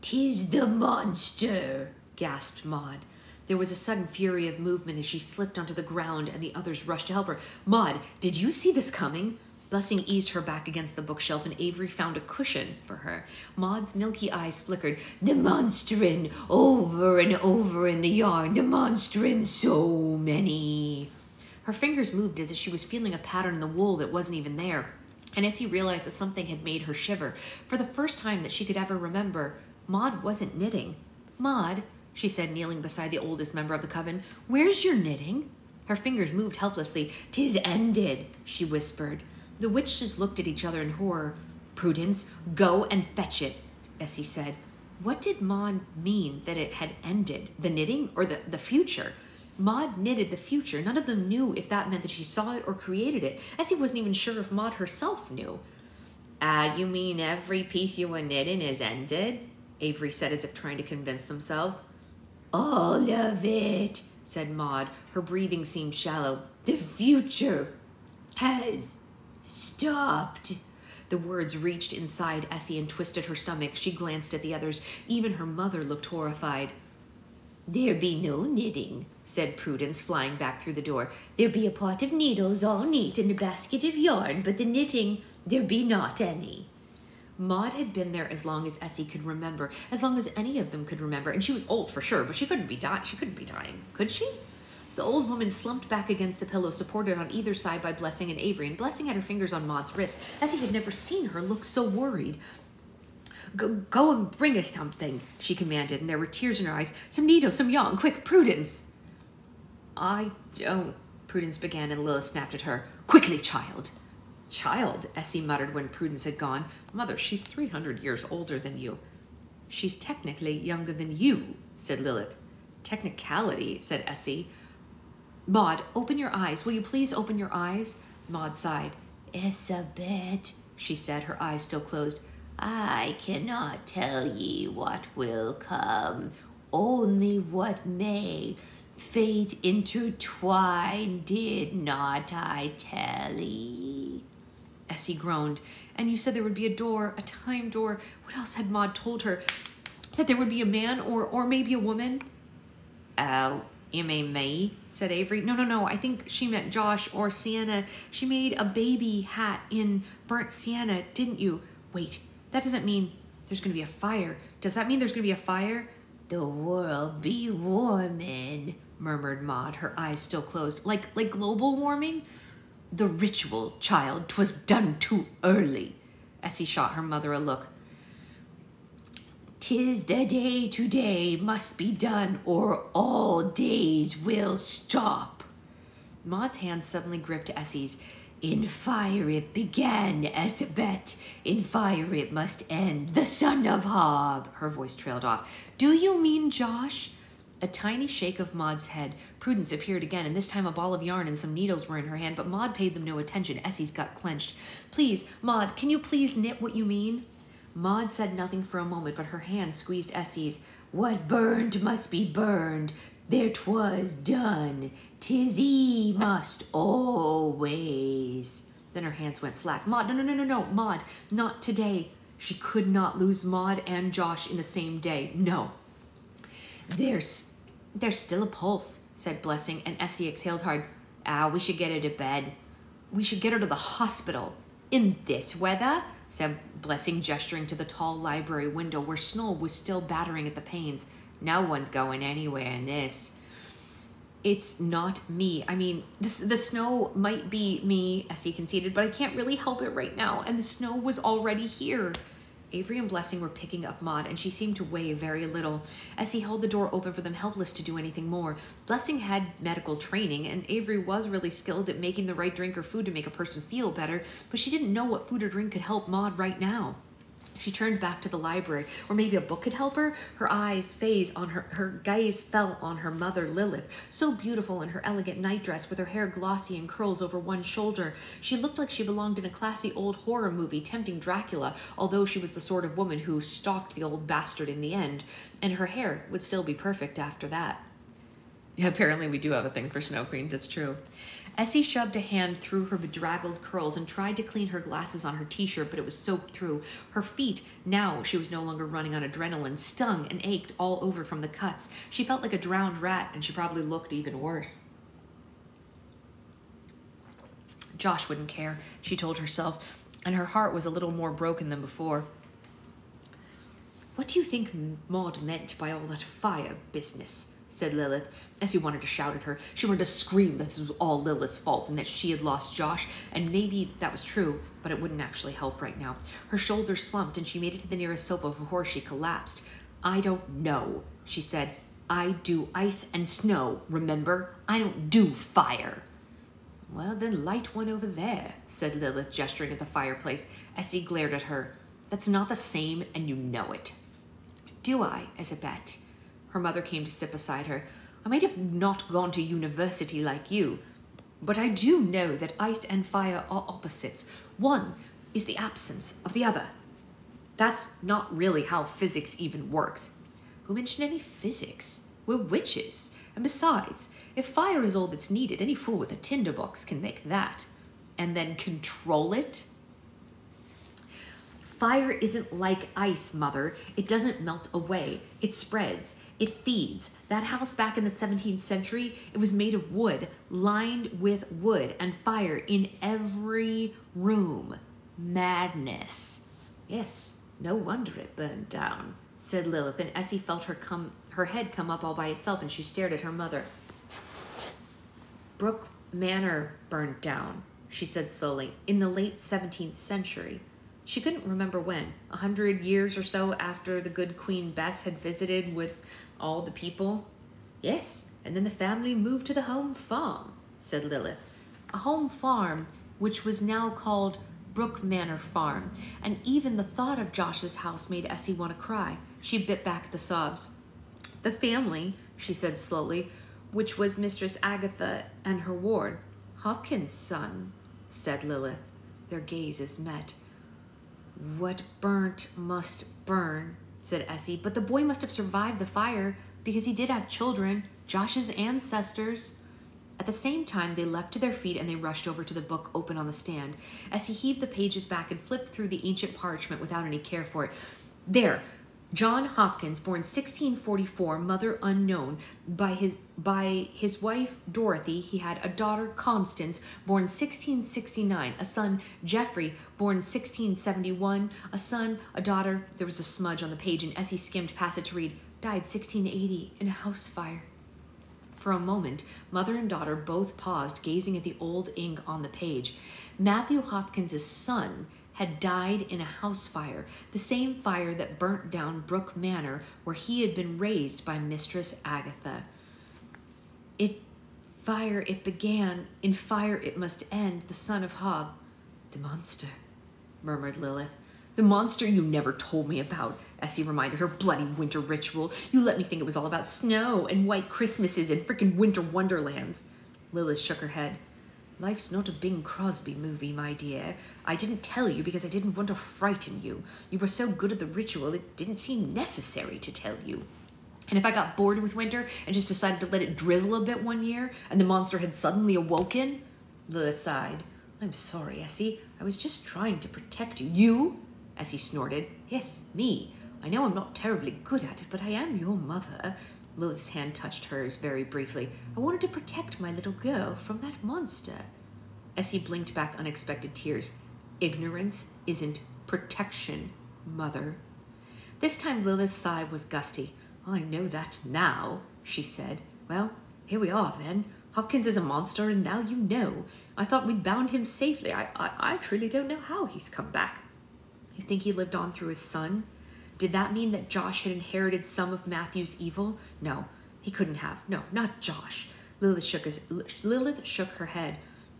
Tis the monster, gasped Maud. There was a sudden fury of movement as she slipped onto the ground and the others rushed to help her. Maud, did you see this coming? Blessing eased her back against the bookshelf, and Avery found a cushion for her. Maud's milky eyes flickered. The monsterin over and over in the yard. The monsterin so many. Her fingers moved as if she was feeling a pattern in the wool that wasn't even there. And Essie realized that something had made her shiver, for the first time that she could ever remember, Maud wasn't knitting. Maud, she said, kneeling beside the oldest member of the coven, where's your knitting? Her fingers moved helplessly. Tis ended, she whispered. The witches looked at each other in horror. Prudence, go and fetch it, Essie said. What did Maud mean that it had ended? The knitting or the, the future? Maud knitted the future. None of them knew if that meant that she saw it or created it. Essie wasn't even sure if Maud herself knew. Ah, uh, you mean every piece you were knitting is ended? Avery said as if trying to convince themselves. All of it, said Maud. Her breathing seemed shallow. The future has stopped. The words reached inside Essie and twisted her stomach. She glanced at the others. Even her mother looked horrified. There be no knitting, said Prudence, flying back through the door. There be a pot of needles all neat and a basket of yarn, but the knitting, there be not any. Maud had been there as long as Essie could remember, as long as any of them could remember, and she was old for sure, but she couldn't be dying. She couldn't be dying, could she? The old woman slumped back against the pillow, supported on either side by Blessing and Avery, and Blessing had her fingers on Maud's wrist, Essie had never seen her look so worried. Go, go and bring us something, she commanded, and there were tears in her eyes. Some needles, some yarn, quick, Prudence. I don't, Prudence began, and Lilith snapped at her. Quickly, child. Child, Essie muttered when Prudence had gone. Mother, she's 300 years older than you. She's technically younger than you, said Lilith. Technicality, said Essie. Maud, open your eyes. Will you please open your eyes? Maud sighed. It's a bit, she said, her eyes still closed. I cannot tell ye what will come, only what may. Fate intertwined, did not I tell ye? Essie groaned. And you said there would be a door, a time door. What else had Maud told her? That there would be a man or, or maybe a woman? Oh, mean me? said Avery. No, no, no. I think she meant Josh or Sienna. She made a baby hat in burnt sienna, didn't you? Wait, that doesn't mean there's going to be a fire. Does that mean there's going to be a fire? The world be warming, murmured Maud, her eyes still closed. Like, like global warming? The ritual, child. 'Twas done too early. Essie shot her mother a look. Tis the day today must be done, or all days will stop. Maud's hand suddenly gripped Essie's. In fire it began as a bet. In fire it must end. The son of Hob. Her voice trailed off. Do you mean Josh? A tiny shake of Maud's head. Prudence appeared again, and this time a ball of yarn and some needles were in her hand, but Maud paid them no attention. Essie's gut clenched. Please, Maud, can you please knit what you mean? Maud said nothing for a moment, but her hand squeezed Essie's. What burned must be burned. There 'twas done. Tis he must always. Then her hands went slack. Maud, no, no, no, no, no, Maud, not today. She could not lose Maud and Josh in the same day. No. There's, there's still a pulse, said Blessing, and Essie exhaled hard. Ah, we should get her to bed. we should get her to the hospital. In this weather? Said Blessing, gesturing to the tall library window where snow was still battering at the panes. No one's going anywhere in this. It's not me. I mean, this, the snow might be me, Essie conceded, but I can't really help it right now, and the snow was already here. Avery and Blessing were picking up Maud, and she seemed to weigh very little. Essie held the door open for them, helpless to do anything more, Blessing had medical training, and Avery was really skilled at making the right drink or food to make a person feel better, but she didn't know what food or drink could help Maud right now. She turned back to the library, or maybe a book could help her. Her eyes phase on her her gaze fell on her mother Lilith, so beautiful in her elegant nightdress with her hair glossy and curls over one shoulder. She looked like she belonged in a classy old horror movie tempting Dracula, although she was the sort of woman who stalked the old bastard in the end, and her hair would still be perfect after that. Yeah, apparently we do have a thing for snow queens, it's true. Essie shoved a hand through her bedraggled curls and tried to clean her glasses on her t-shirt, but it was soaked through. Her feet, now she was no longer running on adrenaline, stung and ached all over from the cuts. She felt like a drowned rat, and she probably looked even worse. Josh wouldn't care, she told herself, and her heart was a little more broken than before. What do you think Maud meant by all that fire business? Said Lilith. Essie wanted to shout at her. She wanted to scream that this was all Lilith's fault and that she had lost Josh, and maybe that was true, but it wouldn't actually help right now. Her shoulders slumped and she made it to the nearest sofa before she collapsed. I don't know, she said. I do ice and snow, remember? I don't do fire. Well, then light one over there, said Lilith, gesturing at the fireplace. Essie glared at her. That's not the same, and you know it. Do I, as a bet? Her mother came to sit beside her. I might have not gone to university like you, but I do know that ice and fire are opposites. One is the absence of the other. That's not really how physics even works. Who mentioned any physics? We're witches. And besides, if fire is all that's needed, any fool with a tinderbox can make that. And then control it? Fire isn't like ice, Mother. It doesn't melt away. It spreads. It feeds. That house back in the 17th century, it was made of wood, lined with wood and fire in every room. Madness. Yes, no wonder it burned down, said Lilith, and Essie felt her come her head come up all by itself and she stared at her mother. Brook Manor burned down, she said slowly, in the late 17th century. She couldn't remember when, a hundred years or so after the good Queen Bess had visited with all the people? Yes, and then the family moved to the home farm, said Lilith. A home farm which was now called Brook Manor Farm, and even the thought of Josh's house made Essie want to cry. She bit back the sobs. The family, she said slowly, which was Mistress Agatha and her ward. Hopkins' son, said Lilith. Their gazes met. What burnt must burn, said Essie, but the boy must have survived the fire because he did have children, Josh's ancestors. At the same time, they leapt to their feet and they rushed over to the book open on the stand. Essie heaved the pages back and flipped through the ancient parchment without any care for it. There, John Hopkins, born 1644, mother unknown. By his by his wife Dorothy, he had a daughter Constance, born 1669, a son Geoffrey, born 1671, a son, a daughter. There was a smudge on the page, and Essie skimmed past it to read, died 1680 in a house fire. For a moment, mother and daughter both paused, gazing at the old ink on the page. Matthew Hopkins's son had died in a house fire, the same fire that burnt down Brook Manor where he had been raised by Mistress Agatha. It fire it began, in fire it must end, the son of Hob. The monster, murmured Lilith. The monster you never told me about, Essie reminded her bloody winter ritual. You let me think it was all about snow and white Christmases and frickin' winter wonderlands. Lilith shook her head. Life's not a Bing Crosby movie, my dear. I didn't tell you because I didn't want to frighten you. You were so good at the ritual, it didn't seem necessary to tell you. And if I got bored with winter and just decided to let it drizzle a bit one year and the monster had suddenly awoken? Lilith sighed. I'm sorry, Essie. I was just trying to protect you. You? Essie snorted. Yes, me. I know I'm not terribly good at it, but I am your mother. Lilith's hand touched hers very briefly. I wanted to protect my little girl from that monster. Essie blinked back unexpected tears. Ignorance isn't protection, mother. This time Lilith's sigh was gusty. I know that now, she said. Well, here we are then. Hopkins is a monster, and now you know. I thought we'd bound him safely. I, I, I truly don't know how he's come back. You think he lived on through his son? Did that mean that Josh had inherited some of Matthew's evil? No, he couldn't have. No, not Josh. Lilith shook, his, Lilith shook her head.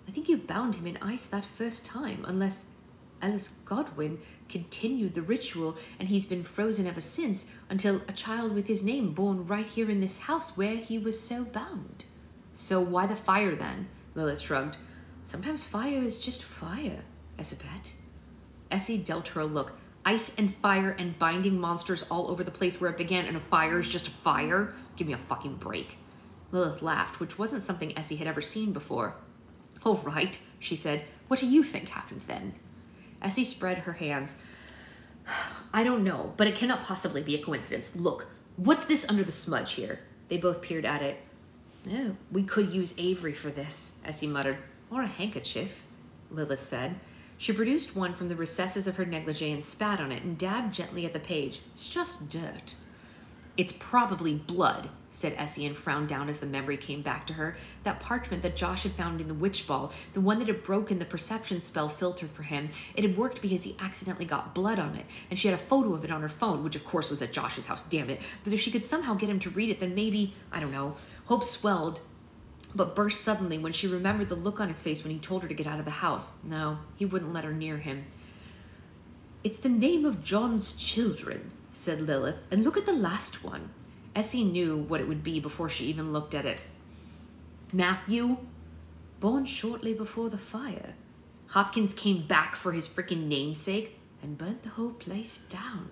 I think you bound him in ice that first time, unless Ellis Godwin continued the ritual and he's been frozen ever since until a child with his name born right here in this house where he was so bound. So why the fire then? Lilith shrugged. Sometimes fire is just fire, Essabet. Essie dealt her a look. Ice and fire and binding monsters all over the place where it began, and a fire is just a fire? Give me a fucking break. Lilith laughed, which wasn't something Essie had ever seen before. All right, she said. What do you think happened then? Essie spread her hands. <sighs> I don't know, but it cannot possibly be a coincidence. Look, what's this under the smudge here? They both peered at it. Oh, we could use Avery for this, Essie muttered. Or a handkerchief, Lilith said. She produced one from the recesses of her negligee and spat on it and dabbed gently at the page. It's just dirt. It's probably blood, said Essie and frowned down as the memory came back to her. That parchment that Josh had found in the witch ball, the one that had broken the perception spell filter for him, it had worked because he accidentally got blood on it, and she had a photo of it on her phone, which of course was at Josh's house, damn it. But if she could somehow get him to read it, then maybe, I don't know, hope swelled, but burst suddenly when she remembered the look on his face when he told her to get out of the house. No, he wouldn't let her near him. It's the name of John's children, said Lilith, and look at the last one. Essie knew what it would be before she even looked at it. Matthew, born shortly before the fire. Hopkins came back for his freaking namesake and burnt the whole place down.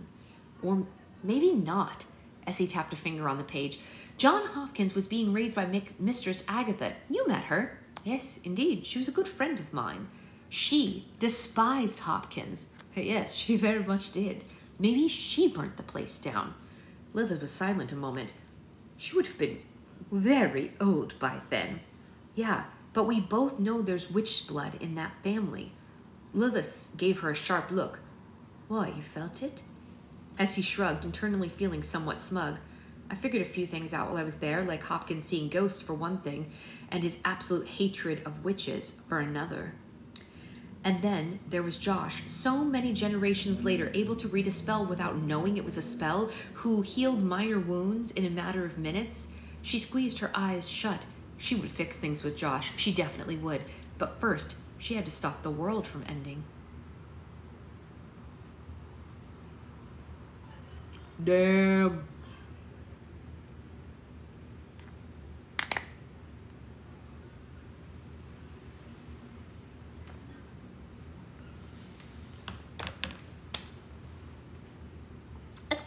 Or maybe not. Essie tapped a finger on the page. John Hopkins was being raised by Mistress Agatha. You met her. Yes, indeed. She was a good friend of mine. She despised Hopkins. Yes, she <laughs> very much did. Maybe she burnt the place down. Lilith was silent a moment. She would have been very old by then. Yeah, but we both know there's witch blood in that family. Lilith gave her a sharp look. Why, you felt it? Essie shrugged, internally feeling somewhat smug. I figured a few things out while I was there, like Hopkins seeing ghosts for one thing, and his absolute hatred of witches for another. And then there was Josh, so many generations later, able to read a spell without knowing it was a spell, who healed minor wounds in a matter of minutes. She squeezed her eyes shut. She would fix things with Josh. She definitely would. But first, she had to stop the world from ending. Damn.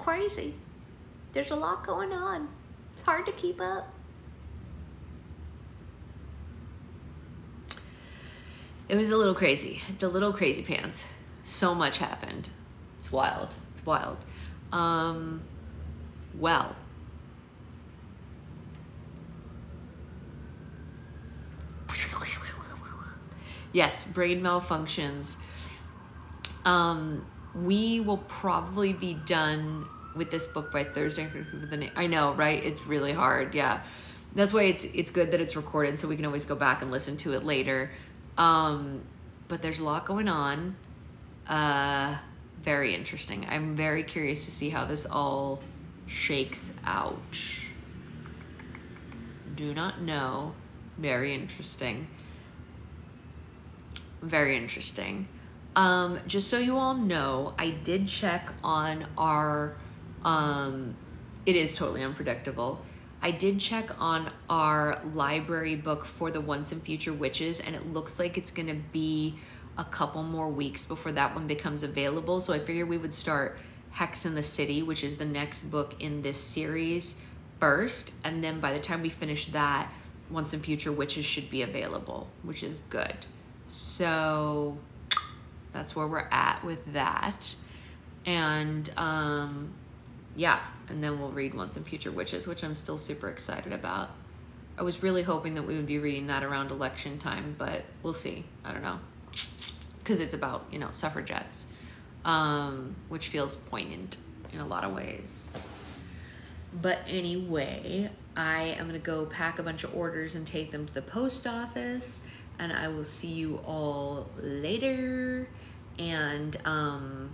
Crazy. There's a lot going on. It's hard to keep up. It was a little crazy. It's a little crazy pants. So much happened. It's wild. It's wild. Um, well. Yes, brain malfunctions. Um, we will probably be done with this book by Thursday. I know, right? It's really hard. Yeah, that's why it's it's good that it's recorded, so we can always go back and listen to it later. Um, but there's a lot going on. Uh, very interesting. I'm very curious to see how this all shakes out. Do not know. Very interesting. Very interesting. Um, just so you all know, I did check on our um, it is totally unpredictable. I did check on our library book for the Once and Future Witches, and it looks like it's to be a couple more weeks before that one becomes available. So I figured we would start Hex in the City, which is the next book in this series, first. And then by the time we finish that, Once and Future Witches should be available, which is good. So that's where we're at with that. And um, yeah, and then we'll read Once and Future Witches, which I'm still super excited about. I was really hoping that we would be reading that around election time, but we'll see. I don't know. Because it's about, you know, suffragettes, um, which feels poignant in a lot of ways. But anyway, I am going to go pack a bunch of orders and take them to the post office. And I will see you all later. And um,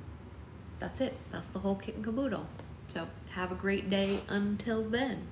that's it. That's the whole kit and caboodle. So have a great day until then.